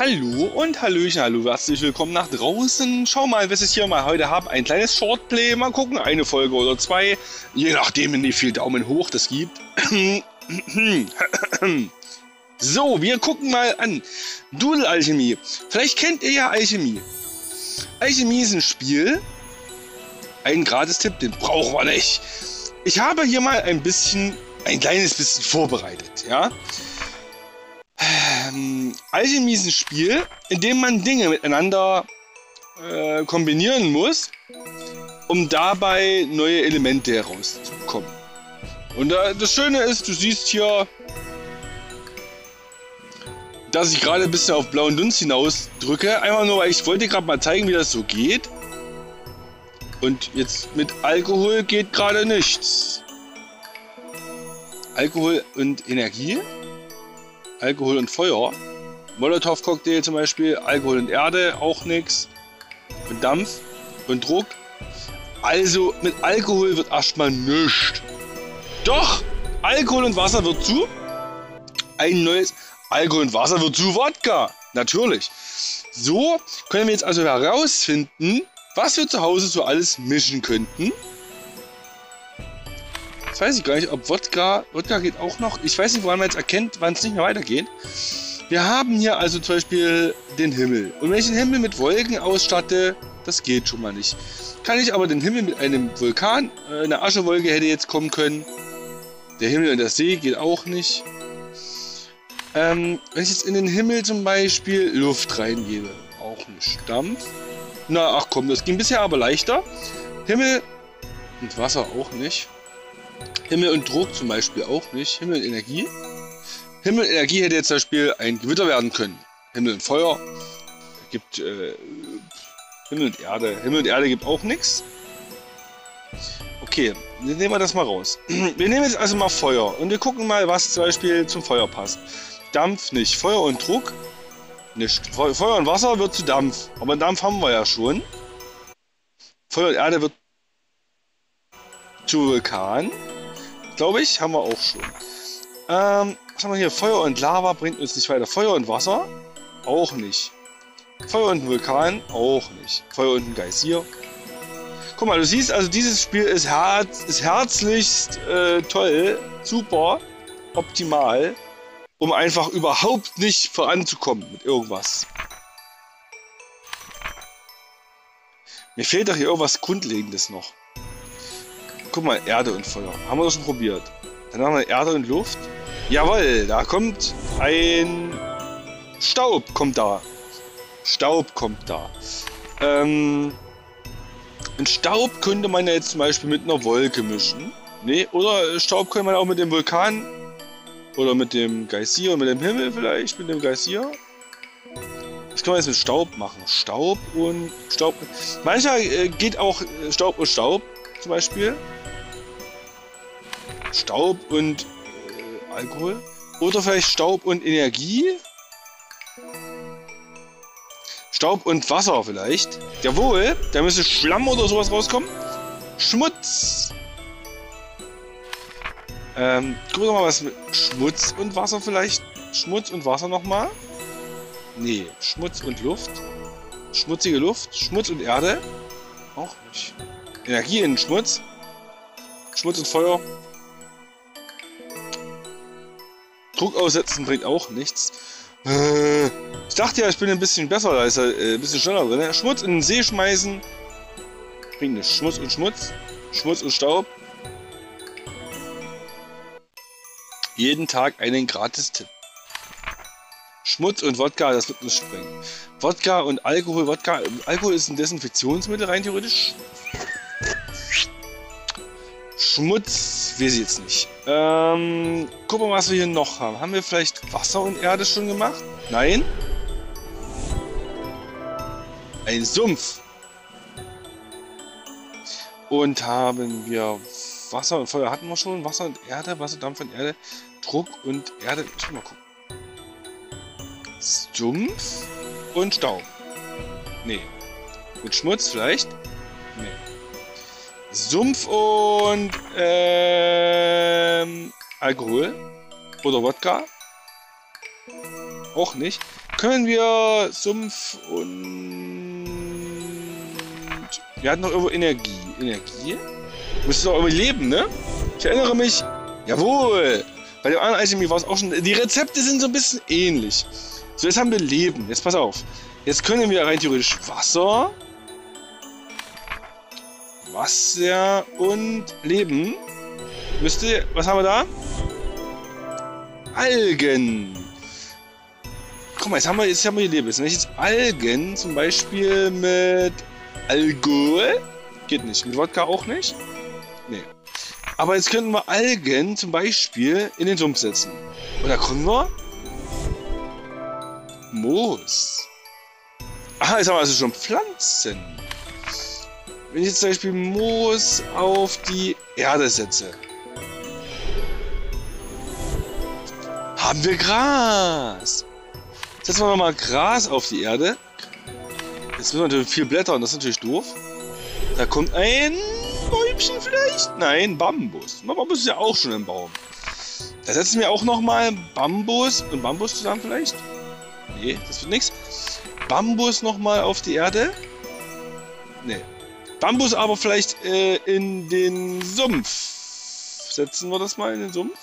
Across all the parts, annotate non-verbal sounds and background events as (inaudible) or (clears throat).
Hallo und Hallöchen, hallo, herzlich willkommen nach draußen. Schau mal, was ich hier mal heute habe. Ein kleines Shortplay, mal gucken, eine Folge oder zwei. Je nachdem, wie viel Daumen hoch das gibt. (clears throat) so, wir gucken mal an. Doodle Alchemie. Vielleicht kennt ihr ja Alchemie. Alchemie ist ein Spiel. Ein Gratistipp, den brauchen wir nicht. Ich habe hier mal ein bisschen, ein kleines bisschen vorbereitet, ja. Ähm, Alchemie ist ein Spiel, in dem man Dinge miteinander äh, kombinieren muss, um dabei neue Elemente herauszubekommen. Und äh, das Schöne ist, du siehst hier, dass ich gerade ein bisschen auf blauen Dunst hinaus drücke. Einfach nur, weil ich wollte gerade mal zeigen, wie das so geht. Und jetzt mit Alkohol geht gerade nichts. Alkohol und Energie. Alkohol und Feuer. Molotow-Cocktail zum Beispiel. Alkohol und Erde, auch nichts. Und Dampf und Druck. Also mit Alkohol wird erstmal nichts. Doch! Alkohol und Wasser wird zu. Ein neues Alkohol und Wasser wird zu Wodka. Natürlich. So können wir jetzt also herausfinden, was wir zu Hause so alles mischen könnten. Weiß ich gar nicht, ob Wodka, Wodka geht auch noch. Ich weiß nicht, woran man jetzt erkennt, wann es nicht mehr weitergeht. Wir haben hier also zum Beispiel den Himmel. Und wenn ich den Himmel mit Wolken ausstatte, das geht schon mal nicht. Kann ich aber den Himmel mit einem Vulkan, äh, eine Aschewolke hätte jetzt kommen können. Der Himmel und der See geht auch nicht. Ähm, wenn ich jetzt in den Himmel zum Beispiel Luft reingebe, auch nicht. Dampf, na, ach komm, das ging bisher aber leichter. Himmel und Wasser auch nicht. Himmel und Druck zum Beispiel auch nicht. Himmel und Energie. Himmel und Energie hätte jetzt zum Beispiel ein Gewitter werden können. Himmel und Feuer gibt äh, Himmel und Erde. Himmel und Erde gibt auch nichts. Okay, dann nehmen wir das mal raus. (clears throat) Wir nehmen jetzt also mal Feuer und wir gucken mal, was zum Beispiel zum Feuer passt. Dampf nicht. Feuer und Druck nicht. Feuer und Wasser wird zu Dampf. Aber Dampf haben wir ja schon. Feuer und Erde wird zu Vulkan. Glaube ich, haben wir auch schon. Ähm, was haben wir hier? Feuer und Lava bringt uns nicht weiter. Feuer und Wasser? Auch nicht. Feuer und Vulkan? Auch nicht. Feuer und ein Geysir? Guck mal, du siehst also, dieses Spiel ist, herz ist herzlichst äh, toll, super, optimal um einfach überhaupt nicht voranzukommen mit irgendwas. Mir fehlt doch hier irgendwas Grundlegendes noch. Guck mal, Erde und Feuer. Haben wir das schon probiert. Dann haben wir Erde und Luft. Jawohl, da kommt ein Staub, kommt da. Staub kommt da. Ähm, ein Staub könnte man ja jetzt zum Beispiel mit einer Wolke mischen. Nee, oder Staub könnte man auch mit dem Vulkan oder mit dem Geysir mit dem Himmel vielleicht, mit dem Geysir. Das können wir jetzt mit Staub machen. Staub und Staub. Manchmal äh, geht auch äh, Staub und Staub zum Beispiel. Staub und äh, Alkohol. Oder vielleicht Staub und Energie. Staub und Wasser vielleicht. Jawohl, da müsste Schlamm oder sowas rauskommen. Schmutz. Ähm, gucken wir mal, was mit Schmutz und Wasser vielleicht. Schmutz und Wasser nochmal. Nee, Schmutz und Luft. Schmutzige Luft. Schmutz und Erde. Auch nicht. Energie in Schmutz. Schmutz und Feuer. Druck aussetzen bringt auch nichts. Äh, ich dachte ja, ich bin ein bisschen besser, da ist er äh, ein bisschen schneller drin. Schmutz in den See schmeißen. Bringt nichts. Schmutz und Schmutz. Schmutz und Staub. jeden Tag einen Gratis-Tipp. Schmutz und Wodka, das wird uns sprengen. Wodka und Alkohol. Wodka, Alkohol ist ein Desinfektionsmittel rein theoretisch. Schmutz, weiß ich jetzt nicht. Ähm, gucken wir mal, was wir hier noch haben. Haben wir vielleicht Wasser und Erde schon gemacht? Nein. Ein Sumpf. Und haben wir Wasser und Feuer hatten wir schon. Wasser und Erde, Wasser, Dampf und Erde. Druck und Erde. Ich will mal gucken. Sumpf und Staub. Nee. Mit Schmutz vielleicht? Nee. Sumpf und ähm, Alkohol. Oder Wodka. Auch nicht. Können wir Sumpf und... Wir hatten noch irgendwo Energie. Energie? Müsste doch irgendwie leben, ne? Ich erinnere mich... Jawohl! Bei dem anderen Alchemie war es auch schon... Die Rezepte sind so ein bisschen ähnlich. So, jetzt haben wir Leben. Jetzt pass auf. Jetzt können wir rein theoretisch Wasser... Wasser und Leben. Müsste... Was haben wir da? Algen. Guck mal, jetzt haben wir, jetzt haben wir hier Leben. Wenn ich jetzt Algen zum Beispiel mit Alkohol. Geht nicht. Mit Wodka auch nicht. Nee. Aber jetzt könnten wir Algen zum Beispiel in den Sumpf setzen. Da kommen wir Moos. Aha, jetzt haben wir also schon Pflanzen. Wenn ich jetzt zum Beispiel Moos auf die Erde setze, haben wir Gras. Setzen wir nochmal Gras auf die Erde. Jetzt müssen wir natürlich viel Blätter und das ist natürlich doof. Da kommt ein Bäumchen vielleicht? Nein, Bambus. Bambus ist ja auch schon ein Baum. Da setzen wir auch nochmal Bambus und Bambus zusammen vielleicht? Nee, das wird nichts. Bambus nochmal auf die Erde? Nee. Bambus aber vielleicht äh, in den Sumpf. Setzen wir das mal in den Sumpf?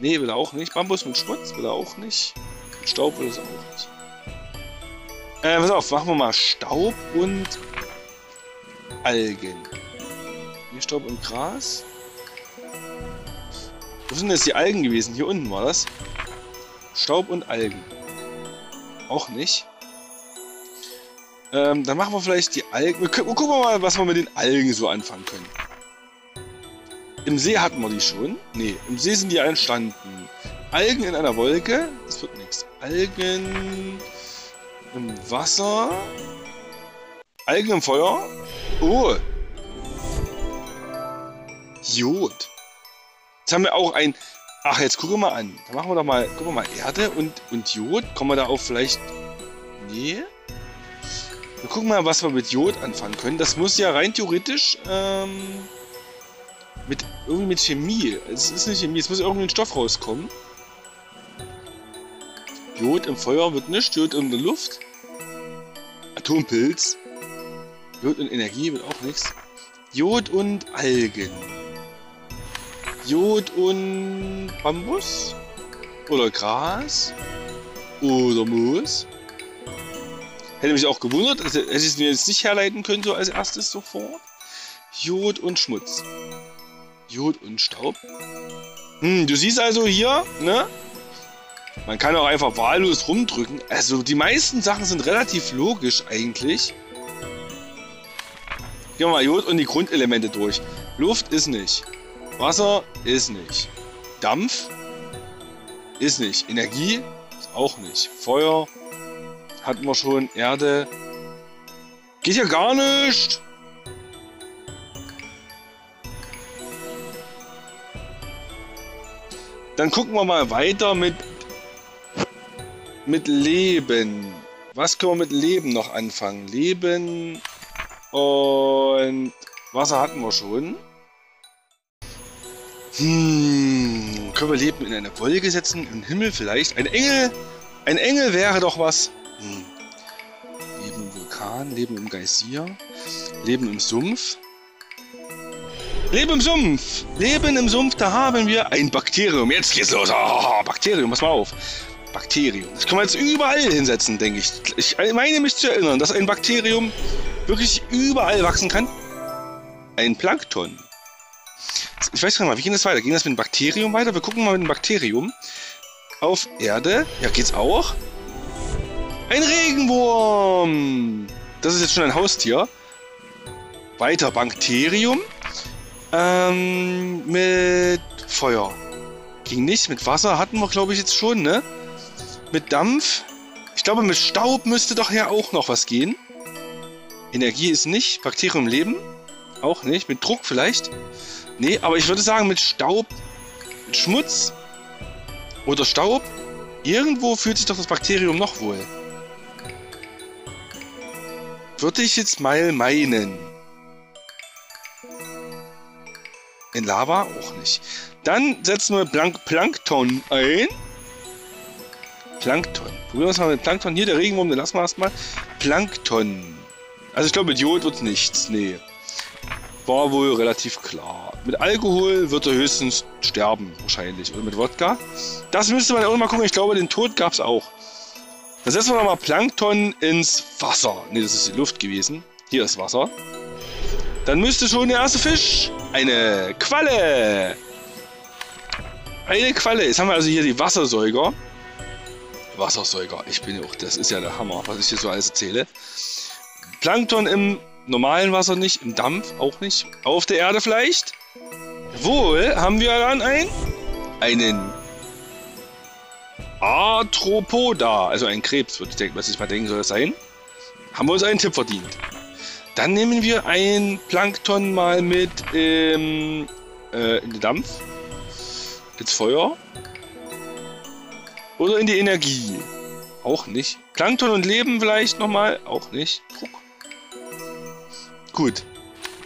Nee, will er auch nicht. Bambus mit Schmutz will er auch nicht. Mit Staub will er auch nicht. Äh, pass auf, machen wir mal Staub und Algen. Hier Staub und Gras. Wo sind jetzt die Algen gewesen? Hier unten war das. Staub und Algen. Auch nicht. Ähm, dann machen wir vielleicht die Algen. Wir, wir gucken mal, was wir mit den Algen so anfangen können. Im See hatten wir die schon. Ne, im See sind die entstanden. Algen in einer Wolke. Das wird nichts. Algen im Wasser. Algen im Feuer. Oh. Jod. Jetzt haben wir auch ein... Ach, jetzt gucken wir mal an. Da machen wir doch mal... Gucken wir mal Erde und, und Jod. Kommen wir da auf vielleicht... Nee. Wir gucken mal, was wir mit Jod anfangen können. Das muss ja rein theoretisch... Ähm, mit, irgendwie mit Chemie. Es ist nicht Chemie, es muss irgendwie ein Stoff rauskommen. Jod im Feuer wird nicht, Jod in der Luft. Atompilz. Jod und Energie wird auch nichts. Jod und Algen. Jod und Bambus. Oder Gras. Oder Moos. Hätte mich auch gewundert, also hätte ich es mir jetzt nicht herleiten können, so als erstes sofort. Jod und Schmutz. Jod und Staub. Hm, du siehst also hier, ne? Man kann auch einfach wahllos rumdrücken. Also die meisten Sachen sind relativ logisch eigentlich. Gehen wir mal Jod und die Grundelemente durch. Luft ist nicht. Wasser ist nicht. Dampf ist nicht. Energie ist auch nicht. Feuer hatten wir schon. Erde geht ja gar nicht. Dann gucken wir mal weiter mit, mit Leben. Was können wir mit Leben noch anfangen? Leben und Wasser hatten wir schon. Hm, können wir Leben in eine Wolke setzen? Im Himmel vielleicht? Ein Engel? Ein Engel wäre doch was. Hm. Leben im Vulkan, Leben im Geysir, Leben im Sumpf. Leben im Sumpf. Leben im Sumpf, da haben wir ein Bakterium. Jetzt geht's los. Oh, Bakterium, pass mal auf. Bakterium. Das können wir jetzt überall hinsetzen, denke ich. Ich meine mich zu erinnern, dass ein Bakterium wirklich überall wachsen kann. Ein Plankton. Ich weiß gar nicht mal, wie geht das weiter? Ging das mit dem Bakterium weiter? Wir gucken mal mit dem Bakterium. Auf Erde. Ja, geht's auch. Ein Regenwurm. Das ist jetzt schon ein Haustier. Weiter Bakterium. Ähm, mit Feuer. Ging nicht. Mit Wasser hatten wir, glaube ich, jetzt schon, ne? Mit Dampf. Ich glaube, mit Staub müsste doch ja auch noch was gehen. Energie ist nicht. Bakterium leben. Auch nicht. Mit Druck vielleicht. Nee, aber ich würde sagen, mit Staub, mit Schmutz oder Staub, irgendwo fühlt sich doch das Bakterium noch wohl. Würde ich jetzt mal meinen. In Lava auch nicht. Dann setzen wir Plank Plankton ein. Plankton. Probieren wir es mal mit Plankton. Hier, der Regenwurm, den lassen wir erstmal. Plankton. Also ich glaube, mit Jod wird nichts. Nee. War wohl relativ klar. Mit Alkohol wird er höchstens sterben, wahrscheinlich. Oder mit Wodka. Das müsste man auch mal gucken. Ich glaube, den Tod gab es auch. Dann setzen wir nochmal Plankton ins Wasser. Ne, das ist die Luft gewesen. Hier ist Wasser. Dann müsste schon der erste Fisch. Eine Qualle. Eine Qualle. Jetzt haben wir also hier die Wassersäuger. Wassersäuger. Ich bin ja auch, das ist ja der Hammer, was ich hier so alles erzähle. Plankton im normalen Wasser nicht, im Dampf auch nicht. Auf der Erde vielleicht. Wohl haben wir dann ein, einen Arthropoda, also ein Krebs, würde ich denken, was ich mal denken soll das sein. Haben wir uns einen Tipp verdient. Dann nehmen wir ein Plankton mal mit ähm, äh, in den Dampf, ins Feuer oder in die Energie. Auch nicht. Plankton und Leben vielleicht nochmal, auch nicht. Druck. Gut.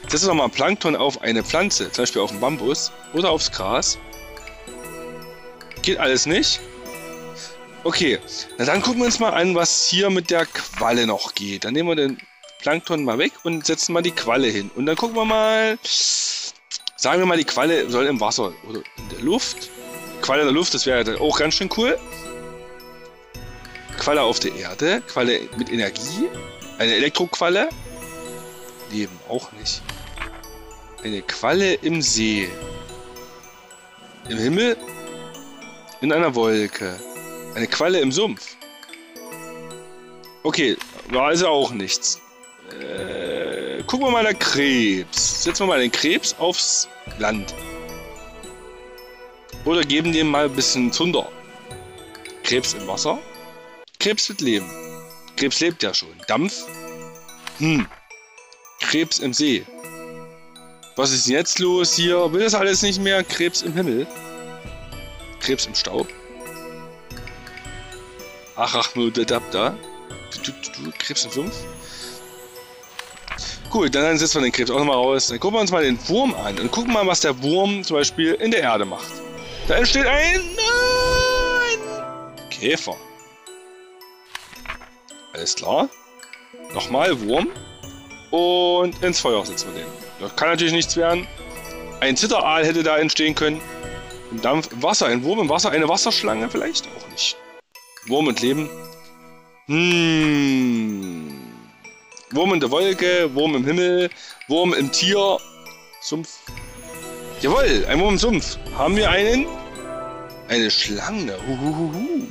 Setzen wir mal Plankton auf eine Pflanze, zum Beispiel auf den Bambus oder aufs Gras. Geht alles nicht. Okay, na dann gucken wir uns mal an, was hier mit der Qualle noch geht. Dann nehmen wir den Plankton mal weg und setzen mal die Qualle hin. Und dann gucken wir mal, sagen wir mal, die Qualle soll im Wasser oder in der Luft. Qualle in der Luft, das wäre auch ganz schön cool. Qualle auf der Erde, Qualle mit Energie, eine Elektroqualle. Leben auch nicht. Eine Qualle im See. Im Himmel. In einer Wolke. Eine Qualle im Sumpf. Okay, war also auch nichts. Äh, gucken wir mal der Krebs. Setzen wir mal den Krebs aufs Land. Oder geben dem mal ein bisschen Zunder. Krebs im Wasser. Krebs wird leben. Krebs lebt ja schon. Dampf? Hm. Krebs im See. Was ist jetzt los hier? Will das alles nicht mehr? Krebs im Himmel. Krebs im Staub. Ach, ach, nur der da. Krebs im Sumpf. Gut, dann setzen wir den Krebs auch nochmal raus. Dann gucken wir uns mal den Wurm an und gucken mal, was der Wurm zum Beispiel in der Erde macht. Da entsteht ein, ein Käfer. Alles klar. Nochmal Wurm. Und ins Feuer setzen wir den. Das kann natürlich nichts werden. Ein Zitteraal hätte da entstehen können. Im Dampf, Wasser, ein Wurm im Wasser, eine Wasserschlange vielleicht auch nicht. Wurm und Leben. Hm. Wurm in der Wolke, Wurm im Himmel, Wurm im Tier, Sumpf. Jawohl, ein Wurm im Sumpf. Haben wir einen? Eine Schlange. Uhuhuhu.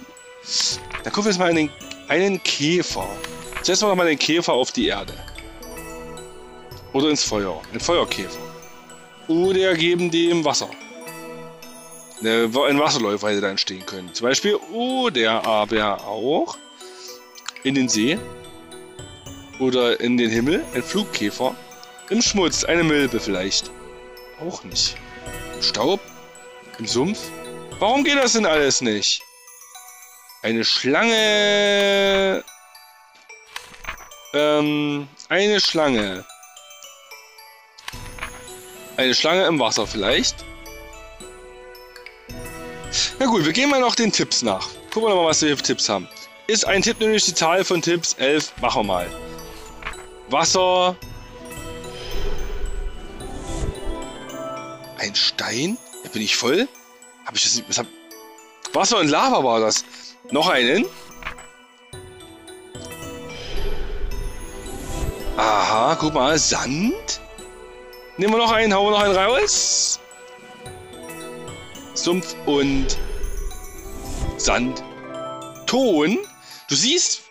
Dann gucken wir jetzt mal in den einen Käfer. Setzen wir doch mal den Käfer auf die Erde. Oder ins Feuer. Ein Feuerkäfer. Oder geben dem Wasser. Ein Wasserläufer hätte da entstehen können. Zum Beispiel. Oder aber auch in den See. Oder in den Himmel. Ein Flugkäfer. Im Schmutz. Eine Milbe vielleicht. Auch nicht. Im Staub. Im Sumpf. Warum geht das denn alles nicht? Eine Schlange. Ähm, eine Schlange. Eine Schlange im Wasser vielleicht. Na gut, wir gehen mal noch den Tipps nach. Gucken wir mal, was wir für Tipps haben. Ist ein Tipp nämlich die Zahl von Tipps 11. Machen wir mal. Wasser. Ein Stein? Da bin ich voll? Habe ich das nicht... Hab, Wasser und Lava war das. Noch einen. Aha, guck mal, Sand. Nehmen wir noch einen, hauen wir noch einen raus. Sumpf und Sand. Ton. Du siehst,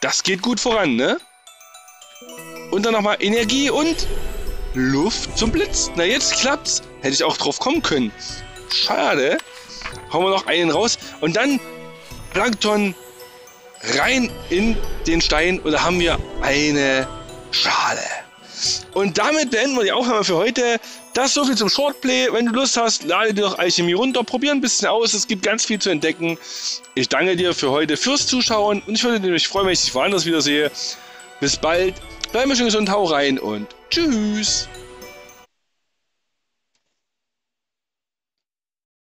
das geht gut voran, ne? Und dann nochmal Energie und Luft zum Blitz. Na, jetzt klappt's. Hätte ich auch drauf kommen können. Schade. Hauen wir noch einen raus. Und dann Plankton rein in den Stein und da haben wir eine Schale. Und damit beenden wir die Aufnahme für heute. Das so viel zum Shortplay. Wenn du Lust hast, lade dir doch Alchemie runter, probier ein bisschen aus. Es gibt ganz viel zu entdecken. Ich danke dir für heute fürs Zuschauen und ich würde mich freuen, wenn ich dich woanders wiedersehe. Bis bald. Bleib mir schön gesund, hau rein und tschüss.